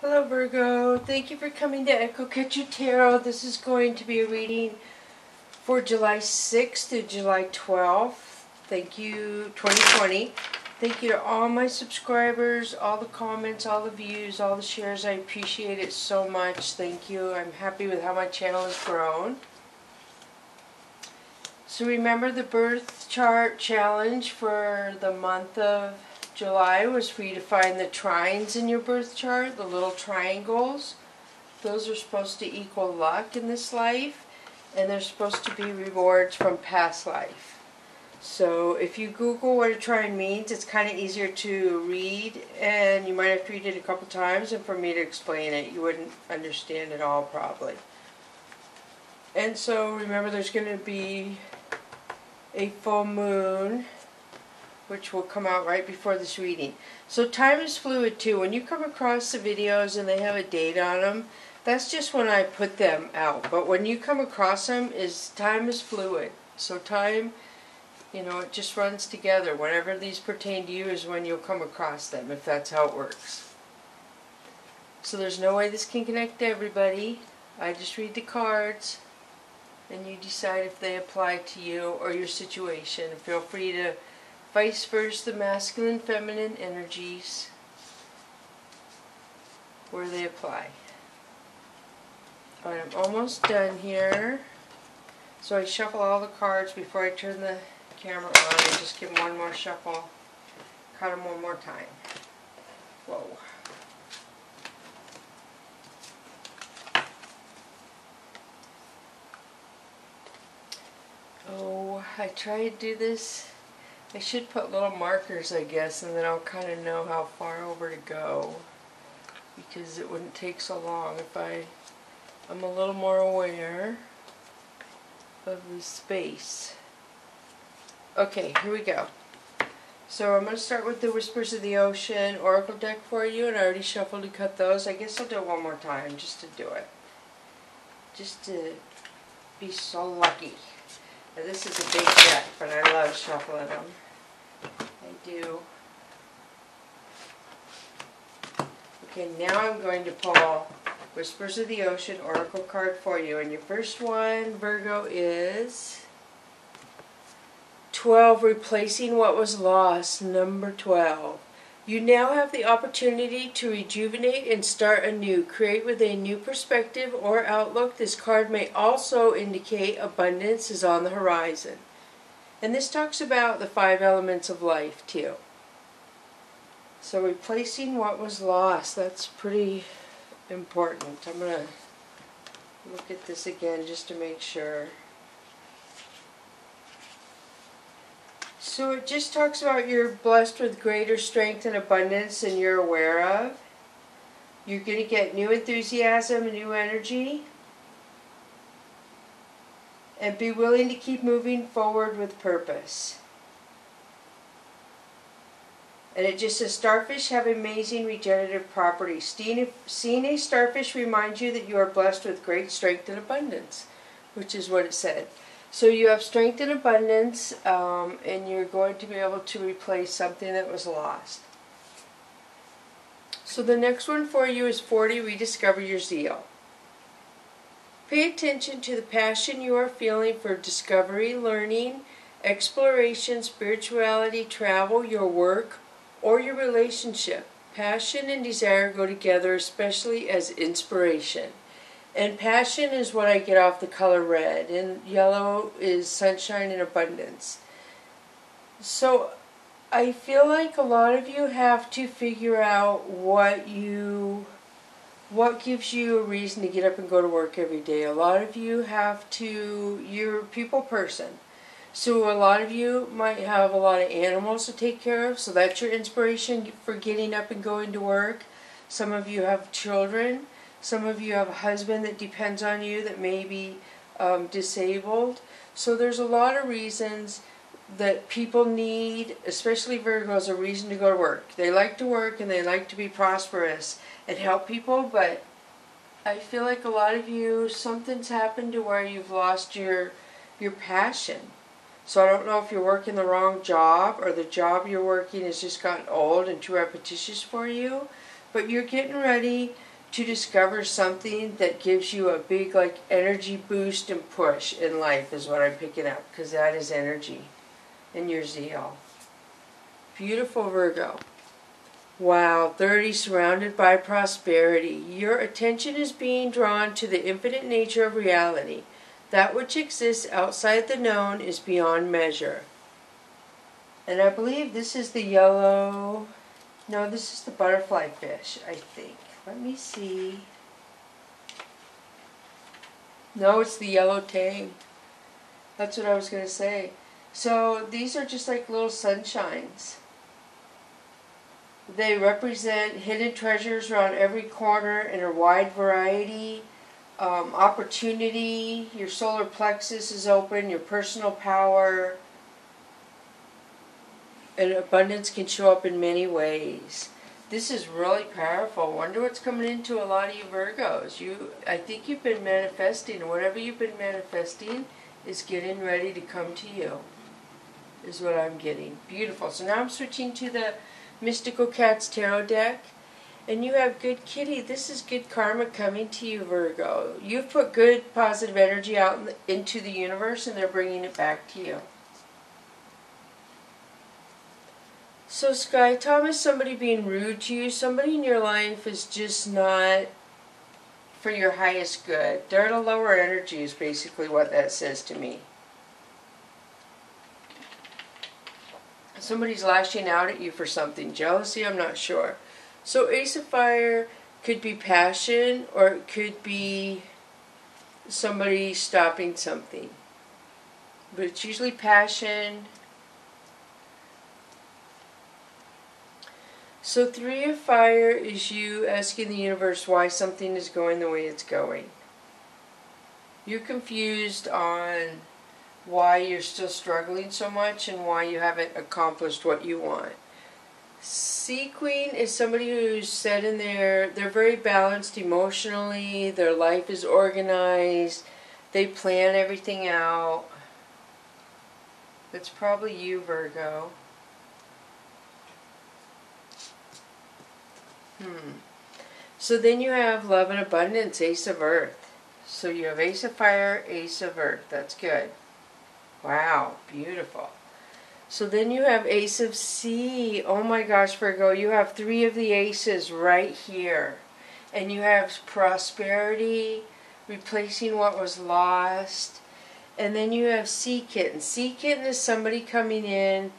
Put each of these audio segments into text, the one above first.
Hello Virgo, thank you for coming to EchoCatcher Tarot. This is going to be a reading for July 6th to July 12th. Thank you, 2020. Thank you to all my subscribers, all the comments, all the views, all the shares. I appreciate it so much. Thank you. I'm happy with how my channel has grown. So remember the birth chart challenge for the month of July was for you to find the trines in your birth chart, the little triangles. Those are supposed to equal luck in this life, and they're supposed to be rewards from past life. So if you Google what a trine means, it's kind of easier to read, and you might have to read it a couple times, and for me to explain it, you wouldn't understand it all probably. And so remember there's going to be a full moon which will come out right before this reading. So time is fluid too. When you come across the videos and they have a date on them, that's just when I put them out. But when you come across them, is time is fluid. So time, you know, it just runs together. Whenever these pertain to you is when you'll come across them, if that's how it works. So there's no way this can connect to everybody. I just read the cards and you decide if they apply to you or your situation. Feel free to vice versa, the masculine feminine energies where they apply. I'm almost done here. So I shuffle all the cards before I turn the camera on and just give them one more shuffle. Cut them one more time. Whoa. Oh, I try to do this I should put little markers, I guess, and then I'll kind of know how far over to go. Because it wouldn't take so long if I, I'm a little more aware of the space. Okay, here we go. So I'm going to start with the Whispers of the Ocean Oracle deck for you, and I already shuffled and cut those. I guess I'll do it one more time just to do it. Just to be so lucky. Now, this is a big deck, but I love shuffling them. I do. Okay, now I'm going to pull Whispers of the Ocean Oracle card for you. And your first one, Virgo, is 12, Replacing What Was Lost, number 12. You now have the opportunity to rejuvenate and start anew. Create with a new perspective or outlook. This card may also indicate abundance is on the horizon. And this talks about the five elements of life too. So replacing what was lost, that's pretty important. I'm going to look at this again just to make sure. So it just talks about you're blessed with greater strength and abundance than you're aware of. You're going to get new enthusiasm and new energy. And be willing to keep moving forward with purpose. And it just says starfish have amazing regenerative properties. Seeing a starfish reminds you that you are blessed with great strength and abundance, which is what it said. So you have strength and abundance, um, and you're going to be able to replace something that was lost. So the next one for you is 40, Rediscover Your Zeal. Pay attention to the passion you are feeling for discovery, learning, exploration, spirituality, travel, your work, or your relationship. Passion and desire go together, especially as inspiration. And passion is what I get off the color red, and yellow is sunshine and abundance. So I feel like a lot of you have to figure out what you what gives you a reason to get up and go to work every day. A lot of you have to you're a people person. So a lot of you might have a lot of animals to take care of, so that's your inspiration for getting up and going to work. Some of you have children some of you have a husband that depends on you that may be um, disabled. So there's a lot of reasons that people need, especially Virgos, a reason to go to work. They like to work and they like to be prosperous and help people, but I feel like a lot of you, something's happened to where you've lost your your passion. So I don't know if you're working the wrong job or the job you're working has just gotten old and too repetitious for you, but you're getting ready to discover something that gives you a big like energy boost and push in life is what I'm picking up because that is energy and your zeal. Beautiful Virgo. Wow, 30 surrounded by prosperity. Your attention is being drawn to the infinite nature of reality. That which exists outside the known is beyond measure. And I believe this is the yellow, no, this is the butterfly fish, I think. Let me see. No, it's the yellow tang. That's what I was going to say. So these are just like little sunshines. They represent hidden treasures around every corner in a wide variety. Um, opportunity, your solar plexus is open, your personal power, and abundance can show up in many ways. This is really powerful. Wonder what's coming into a lot of you Virgos. You, I think you've been manifesting. Whatever you've been manifesting is getting ready to come to you. Is what I'm getting. Beautiful. So now I'm switching to the Mystical Cats Tarot deck. And you have good kitty. This is good karma coming to you, Virgo. You've put good positive energy out into the universe and they're bringing it back to you. So, Sky, Tom is somebody being rude to you. Somebody in your life is just not for your highest good. They're at a lower energy, is basically what that says to me. Somebody's lashing out at you for something. Jealousy, I'm not sure. So, Ace of Fire could be passion or it could be somebody stopping something. But it's usually passion So three of fire is you asking the universe why something is going the way it's going. You're confused on why you're still struggling so much and why you haven't accomplished what you want. Sea Queen is somebody who's set in there, they're very balanced emotionally, their life is organized, they plan everything out. That's probably you, Virgo. Hmm. So then you have love and abundance, ace of earth. So you have ace of fire, ace of earth. That's good. Wow, beautiful. So then you have ace of sea. Oh my gosh, Virgo, you have three of the aces right here. And you have prosperity, replacing what was lost. And then you have sea kitten. Sea kitten is somebody coming in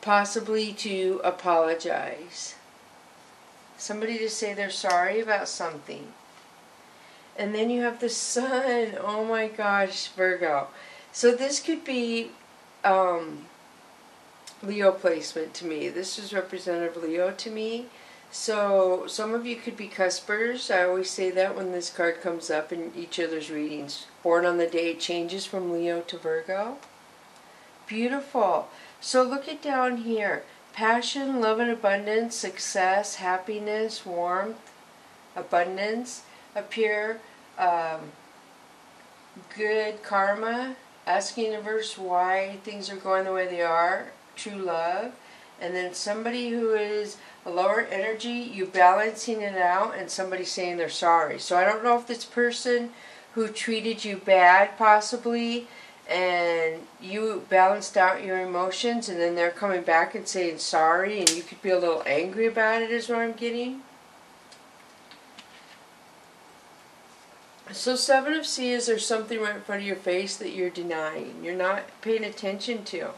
possibly to apologize somebody to say they're sorry about something. And then you have the sun. Oh my gosh, Virgo. So this could be um, Leo placement to me. This is representative Leo to me. So some of you could be cuspers. I always say that when this card comes up in each other's readings. Born on the day it changes from Leo to Virgo. Beautiful. So look at down here passion, love and abundance, success, happiness, warmth, abundance appear um, good karma, asking the universe why things are going the way they are, true love, and then somebody who is a lower energy, you balancing it out, and somebody saying they're sorry. So I don't know if this person who treated you bad possibly and you balanced out your emotions and then they're coming back and saying sorry and you could be a little angry about it is what I'm getting. So seven of Sea is there something right in front of your face that you're denying. You're not paying attention to.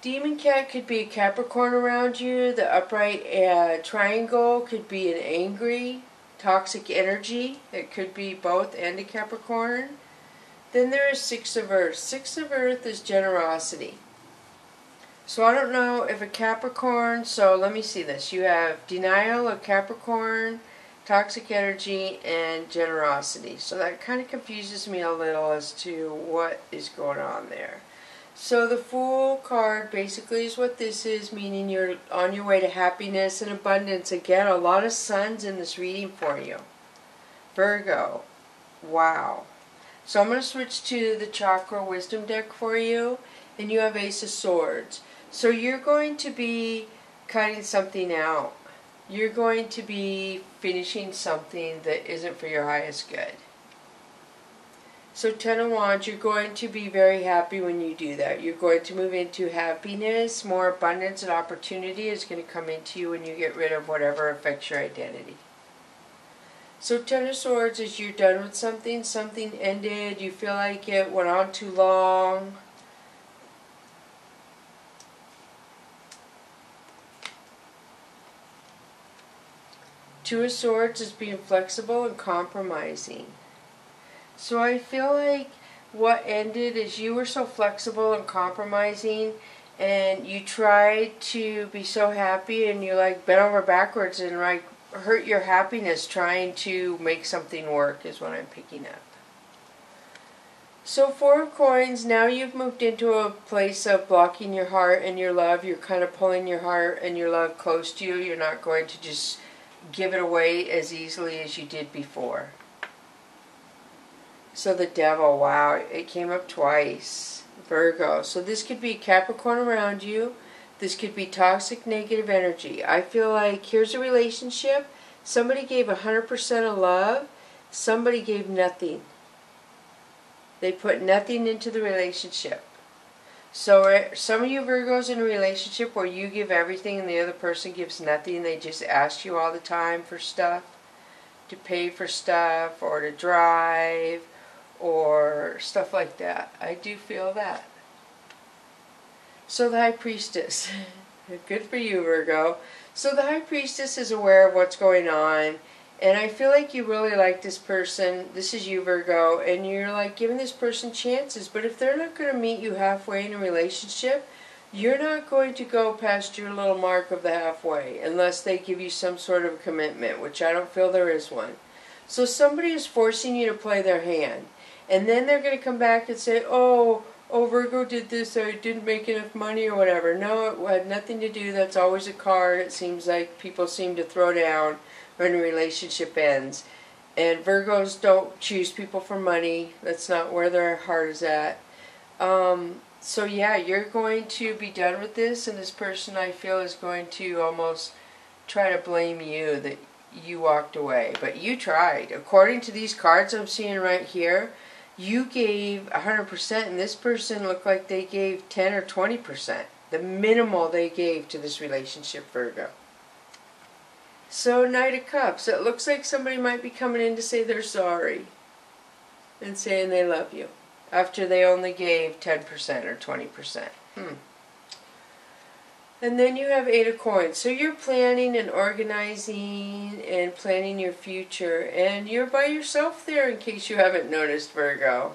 Demon cat could be a Capricorn around you. The upright uh, triangle could be an angry, toxic energy. It could be both and a Capricorn. Then there is Six of Earth. Six of Earth is generosity. So I don't know if a Capricorn, so let me see this. You have denial of Capricorn, toxic energy, and generosity. So that kind of confuses me a little as to what is going on there. So the Fool card basically is what this is, meaning you're on your way to happiness and abundance. Again, a lot of suns in this reading for you. Virgo. Wow. So I'm going to switch to the Chakra Wisdom deck for you, and you have Ace of Swords. So you're going to be cutting something out. you're going to be finishing something that isn't for your highest good. So Ten of Wands, you're going to be very happy when you do that. You're going to move into happiness, more abundance and opportunity is going to come into you when you get rid of whatever affects your identity. So Ten of Swords is you're done with something, something ended, you feel like it went on too long. Two of Swords is being flexible and compromising. So I feel like what ended is you were so flexible and compromising and you tried to be so happy and you like bent over backwards and like hurt your happiness trying to make something work is what I'm picking up. So four of coins, now you've moved into a place of blocking your heart and your love. You're kind of pulling your heart and your love close to you. You're not going to just give it away as easily as you did before. So the devil, wow, it came up twice. Virgo. So this could be Capricorn around you. This could be toxic negative energy. I feel like here's a relationship. Somebody gave 100% of love. Somebody gave nothing. They put nothing into the relationship. So eh, some of you Virgos in a relationship where you give everything and the other person gives nothing. They just ask you all the time for stuff. To pay for stuff or to drive or stuff like that. I do feel that. So the High Priestess. Good for you, Virgo. So the High Priestess is aware of what's going on. And I feel like you really like this person. This is you, Virgo. And you're like giving this person chances. But if they're not going to meet you halfway in a relationship, you're not going to go past your little mark of the halfway unless they give you some sort of commitment, which I don't feel there is one. So somebody is forcing you to play their hand. And then they're going to come back and say, oh, oh, Virgo did this, I didn't make enough money or whatever. No, it had nothing to do. That's always a card. It seems like people seem to throw down when a relationship ends. And Virgos don't choose people for money. That's not where their heart is at. Um, so yeah, you're going to be done with this, and this person I feel is going to almost try to blame you that you walked away. But you tried. According to these cards I'm seeing right here, you gave 100% and this person looked like they gave 10 or 20%. The minimal they gave to this relationship, Virgo. So, Knight of Cups. It looks like somebody might be coming in to say they're sorry. And saying they love you. After they only gave 10% or 20%. Hmm. And then you have Eight of Coins. So you're planning and organizing and planning your future. And you're by yourself there in case you haven't noticed, Virgo.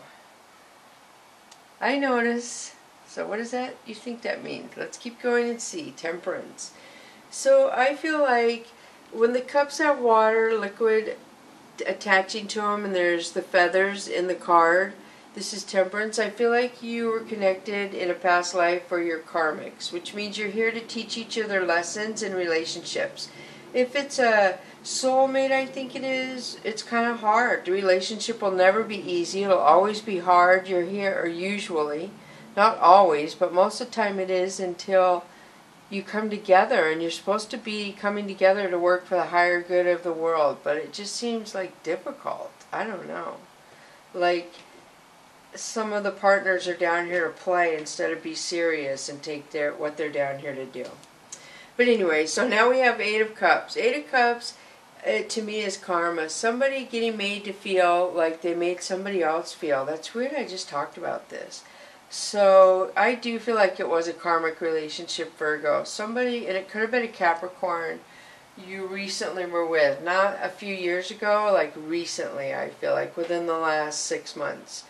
I notice. So what does that, you think that means? Let's keep going and see. Temperance. So I feel like when the cups have water, liquid attaching to them, and there's the feathers in the card, this is Temperance. I feel like you were connected in a past life for your karmics, which means you're here to teach each other lessons in relationships. If it's a soulmate, I think it is, it's kind of hard. The relationship will never be easy. It'll always be hard. You're here, or usually, not always, but most of the time it is until you come together and you're supposed to be coming together to work for the higher good of the world, but it just seems like difficult. I don't know. Like, some of the partners are down here to play instead of be serious and take their what they're down here to do. But anyway, so now we have Eight of Cups. Eight of Cups, uh, to me, is karma. Somebody getting made to feel like they made somebody else feel. That's weird. I just talked about this. So I do feel like it was a karmic relationship, Virgo. Somebody, and it could have been a Capricorn you recently were with. Not a few years ago, like recently, I feel like within the last six months.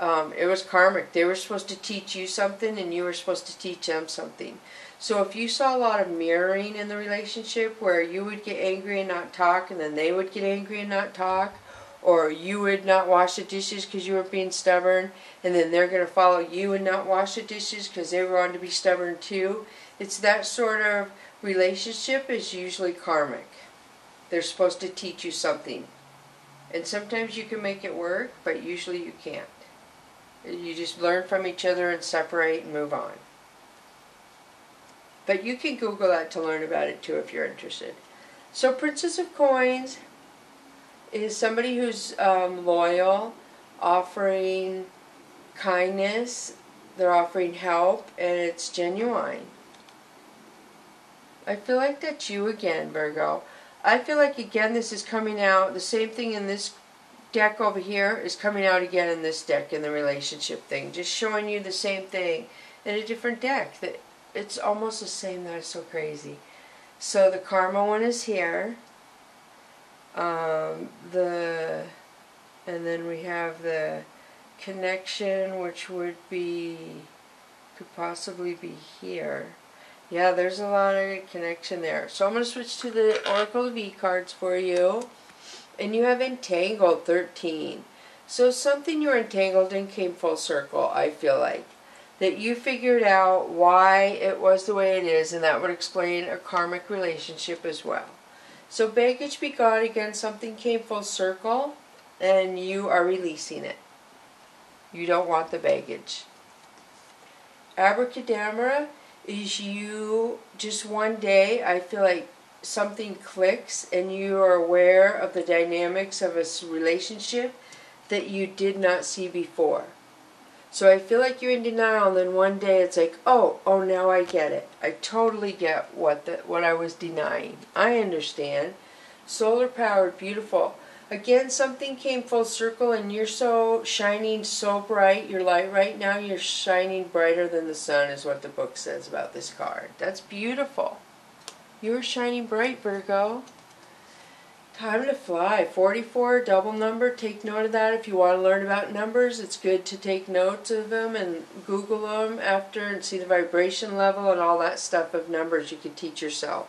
Um, it was karmic. They were supposed to teach you something and you were supposed to teach them something. So if you saw a lot of mirroring in the relationship where you would get angry and not talk and then they would get angry and not talk, or you would not wash the dishes because you were being stubborn and then they're going to follow you and not wash the dishes because they were going to be stubborn too. It's that sort of relationship is usually karmic. They're supposed to teach you something. And sometimes you can make it work, but usually you can't. You just learn from each other and separate and move on. But you can Google that to learn about it too if you're interested. So Princess of Coins is somebody who's um, loyal, offering kindness, they're offering help, and it's genuine. I feel like that's you again, Virgo. I feel like again this is coming out, the same thing in this deck over here is coming out again in this deck in the relationship thing. Just showing you the same thing in a different deck. That It's almost the same, that is so crazy. So the karma one is here. Um, the and then we have the connection which would be could possibly be here. Yeah, there's a lot of connection there. So I'm going to switch to the Oracle V cards for you. And you have entangled 13. So something you're entangled in came full circle, I feel like. That you figured out why it was the way it is, and that would explain a karmic relationship as well. So baggage be God again, something came full circle, and you are releasing it. You don't want the baggage. Abracadabra is you just one day, I feel like something clicks and you are aware of the dynamics of a relationship that you did not see before. So I feel like you're in denial and then one day it's like, oh, oh now I get it. I totally get what the, what I was denying. I understand. Solar powered, beautiful. Again, something came full circle and you're so shining so bright. Your light right now, you're shining brighter than the sun is what the book says about this card. That's beautiful. You're shining bright, Virgo. Time to fly. 44, double number. Take note of that if you want to learn about numbers. It's good to take notes of them and Google them after and see the vibration level and all that stuff of numbers you can teach yourself.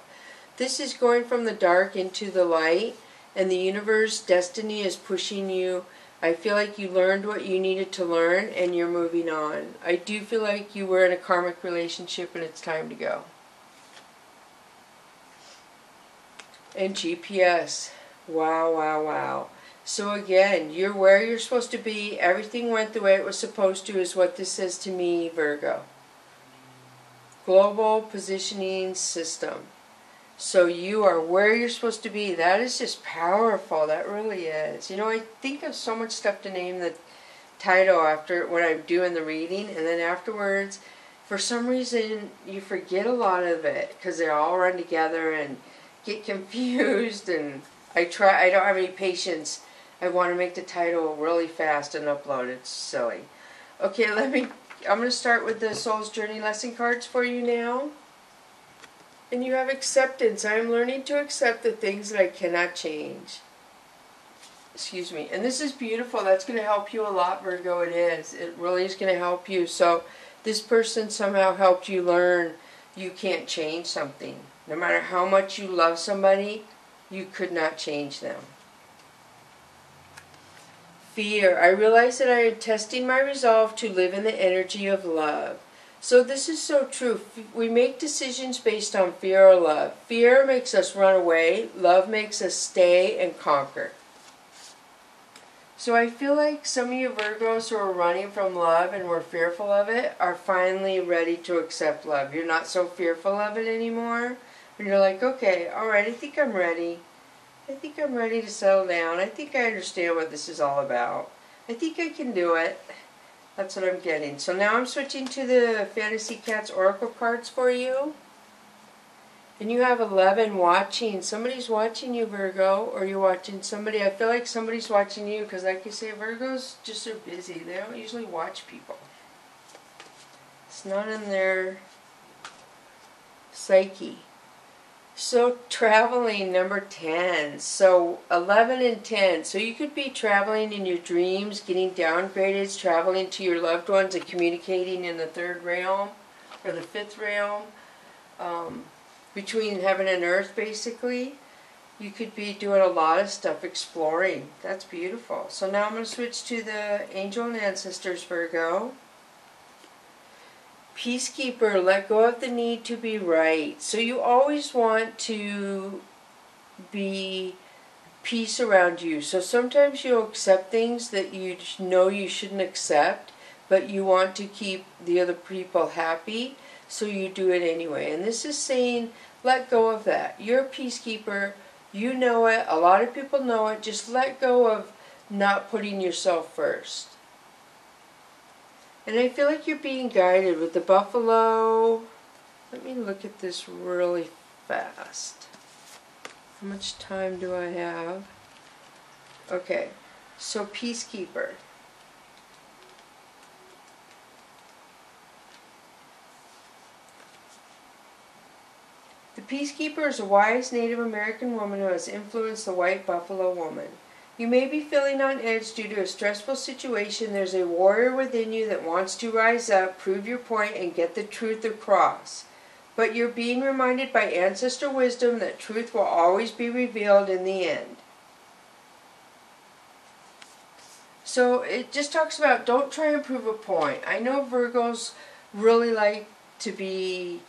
This is going from the dark into the light and the universe, destiny is pushing you. I feel like you learned what you needed to learn and you're moving on. I do feel like you were in a karmic relationship and it's time to go. And GPS. Wow, wow, wow. So again, you're where you're supposed to be. Everything went the way it was supposed to is what this says to me, Virgo. Global Positioning System. So you are where you're supposed to be. That is just powerful. That really is. You know, I think of so much stuff to name the title after when I'm doing the reading, and then afterwards, for some reason, you forget a lot of it because they all run together and get confused and I try I don't have any patience. I want to make the title really fast and upload. It's silly. Okay, let me I'm going to start with the Soul's Journey lesson cards for you now. And you have acceptance. I am learning to accept the things that I cannot change. Excuse me. And this is beautiful. That's going to help you a lot, Virgo. It is. It really is going to help you. So this person somehow helped you learn you can't change something. No matter how much you love somebody, you could not change them. Fear. I realize that I am testing my resolve to live in the energy of love. So this is so true. We make decisions based on fear or love. Fear makes us run away. Love makes us stay and conquer. So I feel like some of you Virgos who are running from love and were fearful of it are finally ready to accept love. You're not so fearful of it anymore. And you're like, okay, all right, I think I'm ready. I think I'm ready to settle down. I think I understand what this is all about. I think I can do it. That's what I'm getting. So now I'm switching to the Fantasy Cats Oracle cards for you. And you have 11 watching. Somebody's watching you, Virgo, or you're watching somebody. I feel like somebody's watching you because, like you say, Virgos just are busy. They don't usually watch people. It's not in their psyche. So traveling number 10. So 11 and 10. So you could be traveling in your dreams, getting downgraded, traveling to your loved ones and communicating in the third realm or the fifth realm. Um, between heaven and earth basically. You could be doing a lot of stuff exploring. That's beautiful. So now I'm going to switch to the angel and ancestors Virgo. Peacekeeper, let go of the need to be right. So you always want to be peace around you. So sometimes you'll accept things that you know you shouldn't accept, but you want to keep the other people happy, so you do it anyway. And this is saying, let go of that. You're a peacekeeper. You know it. A lot of people know it. Just let go of not putting yourself first. And I feel like you're being guided with the buffalo. Let me look at this really fast. How much time do I have? Okay, so peacekeeper. The peacekeeper is a wise Native American woman who has influenced the white buffalo woman. You may be feeling on edge due to a stressful situation. There's a warrior within you that wants to rise up, prove your point, and get the truth across. But you're being reminded by ancestor wisdom that truth will always be revealed in the end. So it just talks about don't try and prove a point. I know Virgos really like to be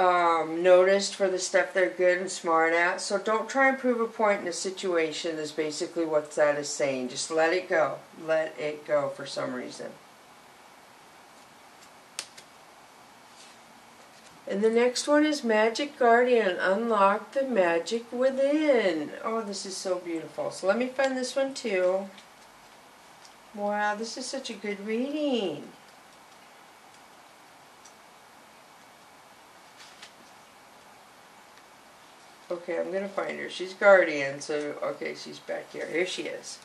um, noticed for the stuff they're good and smart at. So don't try and prove a point in a situation is basically what that is saying. Just let it go. Let it go for some reason. And the next one is Magic Guardian. Unlock the magic within. Oh, this is so beautiful. So let me find this one too. Wow, this is such a good reading. Okay, I'm going to find her. She's guardian, so okay, she's back here. Here she is.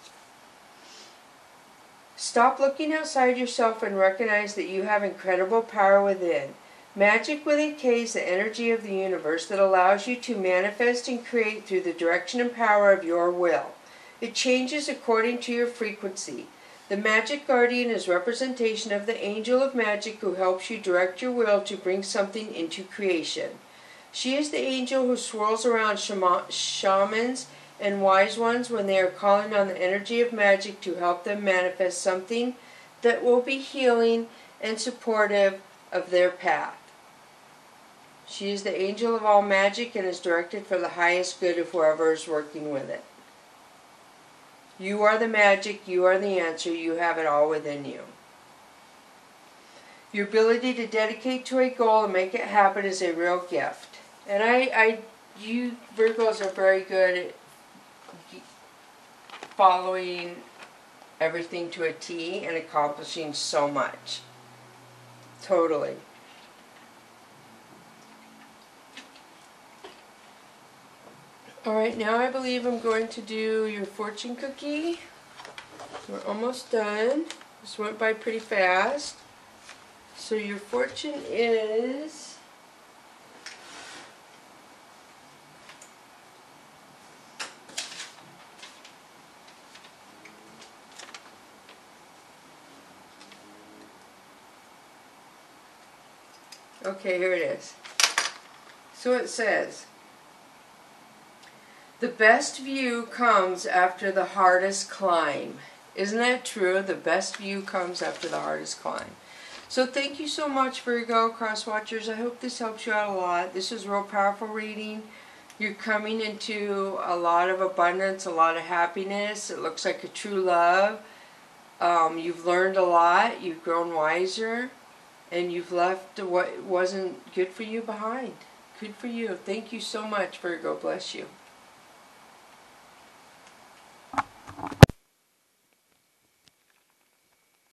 Stop looking outside yourself and recognize that you have incredible power within. Magic with a K is the energy of the universe that allows you to manifest and create through the direction and power of your will. It changes according to your frequency. The Magic Guardian is representation of the angel of magic who helps you direct your will to bring something into creation. She is the angel who swirls around shamans and wise ones when they are calling on the energy of magic to help them manifest something that will be healing and supportive of their path. She is the angel of all magic and is directed for the highest good of whoever is working with it. You are the magic, you are the answer, you have it all within you. Your ability to dedicate to a goal and make it happen is a real gift. And I, I, you Virgos are very good at following everything to a T and accomplishing so much. Totally. Alright, now I believe I'm going to do your fortune cookie. We're almost done. This went by pretty fast. So your fortune is... Okay, here it is. So it says, the best view comes after the hardest climb. Isn't that true? The best view comes after the hardest climb. So thank you so much, Virgo Cross Watchers. I hope this helps you out a lot. This is real powerful reading. You're coming into a lot of abundance, a lot of happiness. It looks like a true love. Um, you've learned a lot. You've grown wiser and you've left what wasn't good for you behind. Good for you. Thank you so much, Virgo. Bless you.